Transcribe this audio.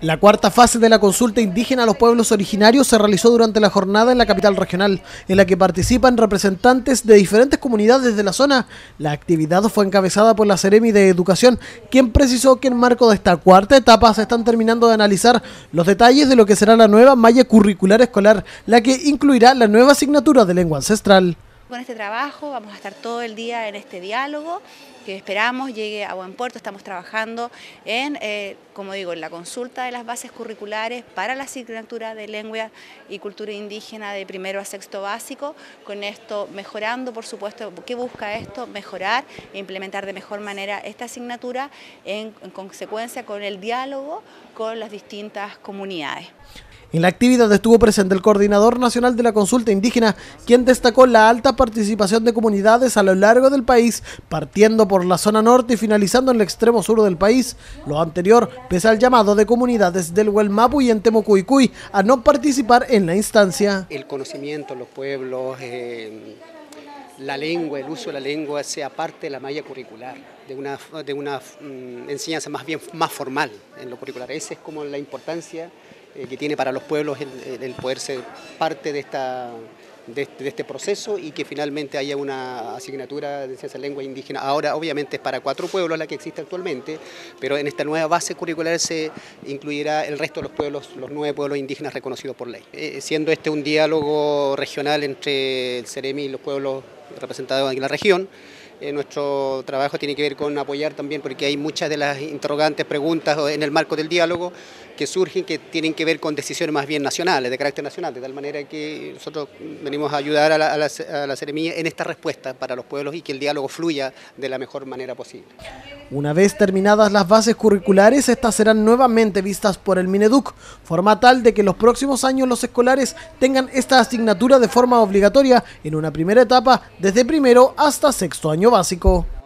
La cuarta fase de la consulta indígena a los pueblos originarios se realizó durante la jornada en la capital regional, en la que participan representantes de diferentes comunidades de la zona. La actividad fue encabezada por la Ceremi de Educación, quien precisó que en marco de esta cuarta etapa se están terminando de analizar los detalles de lo que será la nueva malla curricular escolar, la que incluirá la nueva asignatura de lengua ancestral. Con este trabajo vamos a estar todo el día en este diálogo que esperamos llegue a buen puerto. Estamos trabajando en, eh, como digo, en la consulta de las bases curriculares para la asignatura de lengua y cultura indígena de primero a sexto básico. Con esto mejorando, por supuesto, ¿qué busca esto? Mejorar e implementar de mejor manera esta asignatura en consecuencia con el diálogo con las distintas comunidades. En la actividad estuvo presente el coordinador nacional de la consulta indígena, quien destacó la alta participación de comunidades a lo largo del país, partiendo por la zona norte y finalizando en el extremo sur del país. Lo anterior, pese al llamado de comunidades del Huelmapu y en Temocuicuy a no participar en la instancia. El conocimiento, los pueblos, eh, la lengua, el uso de la lengua sea parte de la malla curricular, de una, de una mm, enseñanza más bien más formal en lo curricular. Esa es como la importancia que tiene para los pueblos el, poder ser parte de, esta, de, este proceso y que finalmente haya una asignatura de ciencia lengua indígena. Ahora obviamente es para cuatro pueblos la que existe actualmente, pero en esta nueva base curricular se incluirá el resto de los pueblos, los nueve pueblos indígenas reconocidos por ley. Eh, siendo este un diálogo regional entre el CEREMI y los pueblos representados en la región, eh, nuestro trabajo tiene que ver con apoyar también, porque hay muchas de las interrogantes, preguntas en el marco del diálogo que surgen que tienen que ver con decisiones más bien nacionales, de carácter nacional, de tal manera que nosotros venimos a ayudar a la, a en esta respuesta para los pueblos y que el diálogo fluya de la mejor manera posible. Una vez terminadas las bases curriculares, estas serán nuevamente vistas por el Mineduc, forma tal de que los próximos años los escolares tengan esta asignatura de forma obligatoria en una primera etapa desde primero hasta sexto año básico.